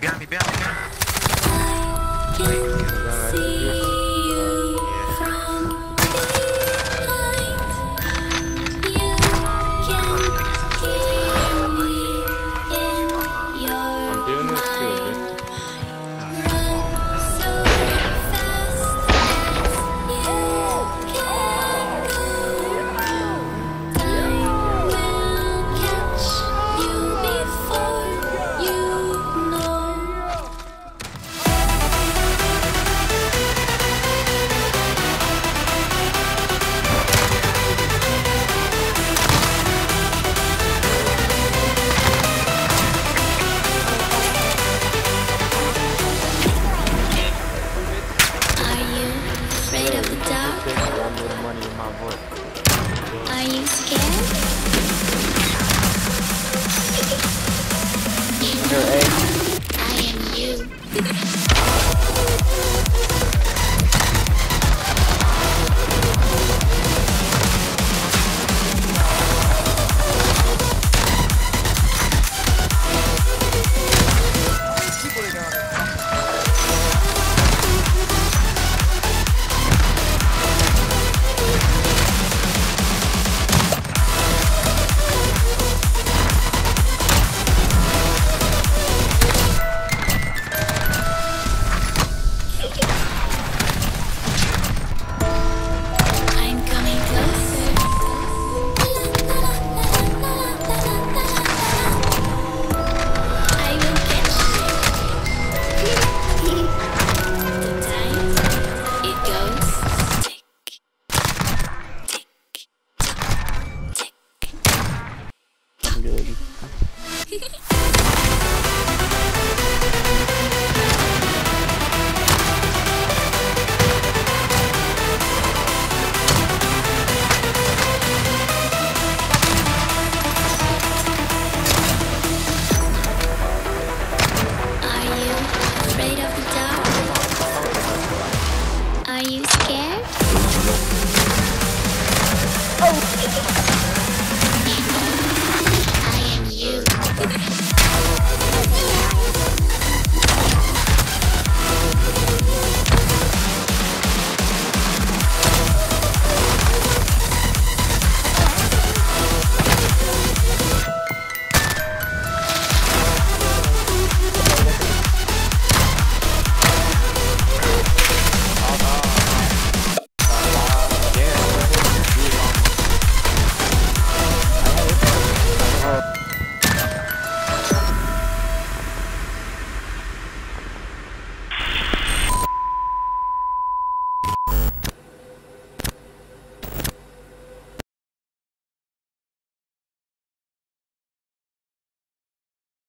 Behind me, behind me, behind me. Money in my voice. Are you scared? Your egg. I am you.